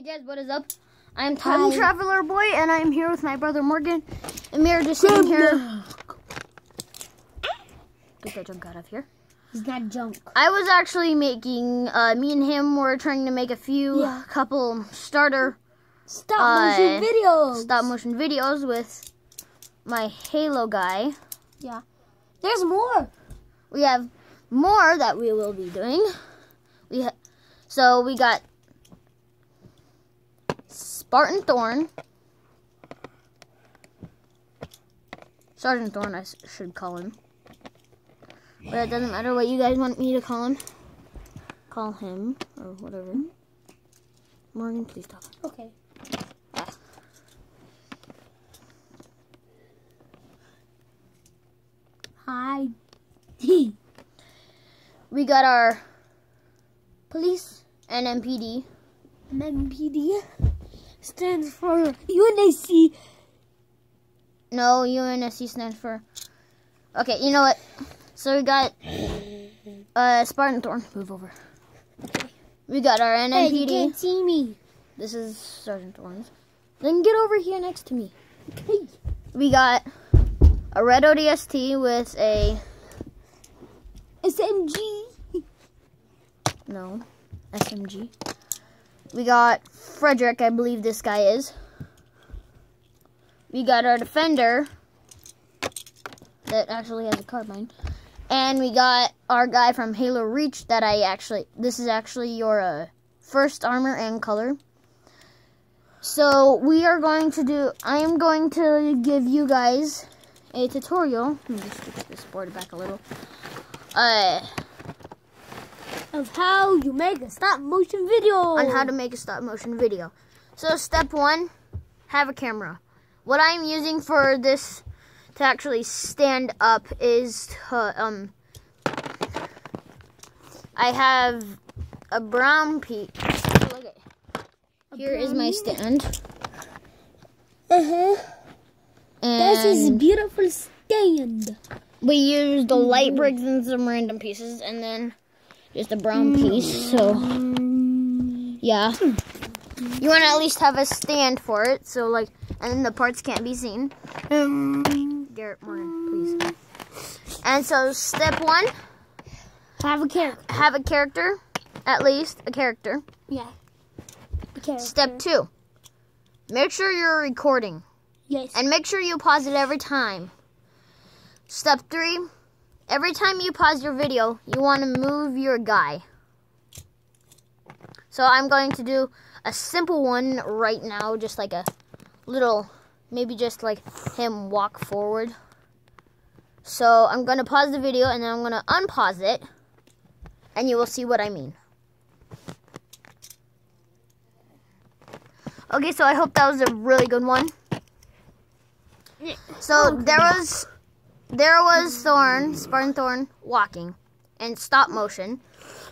Hey guys, what is up? I'm Time Traveler Boy, and I'm here with my brother Morgan. And we're just sitting here. Get that junk out of here. He's not junk. I was actually making, uh, me and him were trying to make a few, Yeah. couple starter Stop Uh, motion videos. stop motion videos with my Halo guy. Yeah. There's more. We have more that we will be doing. We ha- so we got Spartan Thorn, Sergeant Thorn, I should call him, but it doesn't matter what you guys want me to call him. Call him or whatever. Morgan, please stop. Okay. Hi. We got our police and MPD. MPD stands for UNAC. No, UNSC stands for. Okay, you know what? So we got uh Spartan Thorn. Move over. We got our Hey, you can't see me. This is Sergeant Thorns. Then get over here next to me. Okay. We got a red ODST with a SMG. no SMG. We got Frederick, I believe this guy is. We got our defender that actually has a carbine. And we got our guy from Halo Reach that I actually this is actually your uh, first armor and color. So we are going to do I am going to give you guys a tutorial. Let me just get this board back a little. Uh Of how you make a stop motion video. on how to make a stop motion video. So step one, have a camera. What I'm using for this to actually stand up is to, um I have a brown at here is my stand. Uh-huh. This is And beautiful stand. we used the light bricks and some random pieces and then just a brown piece. So yeah. You want to at least have a stand for it, so like, and then the parts can't be seen. Garrett Morgan, please. And so, step one, Have a character. have a character, at least a character. Yeah. A character. Step two, make sure you're recording, Yes. and make sure you pause it every time. Step three, every time you pause your video, you want to move your guy. So I'm going to do a simple one right now, just like a little, maybe just like him walk forward. So I'm going to pause the video and then I'm going to unpause it, and you will see what I mean. Okay, so I hope that was a really good one. So there was, there was Thorn, Spartan Thorn walking, and stop motion.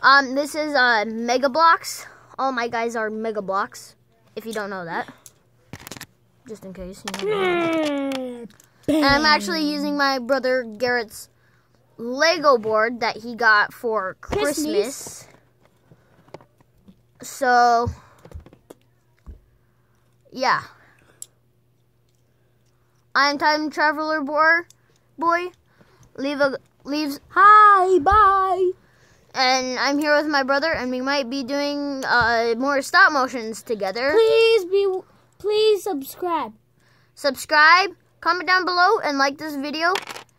Um, this is uh Mega Bloks. All my guys are Mega Bloks. If you don't know that, just in case. You know. And I'm actually using my brother Garrett's Lego board that he got for Christmas. Christmas. So, yeah. I'm Time Traveler Boy. Boy, leave a leaves, Hi, bye. and I'm here with my brother, and we might be doing uh, more stop motions together. Please be, please subscribe. Subscribe, comment down below, and like this video,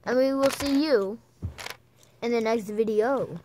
and we will see you in the next video.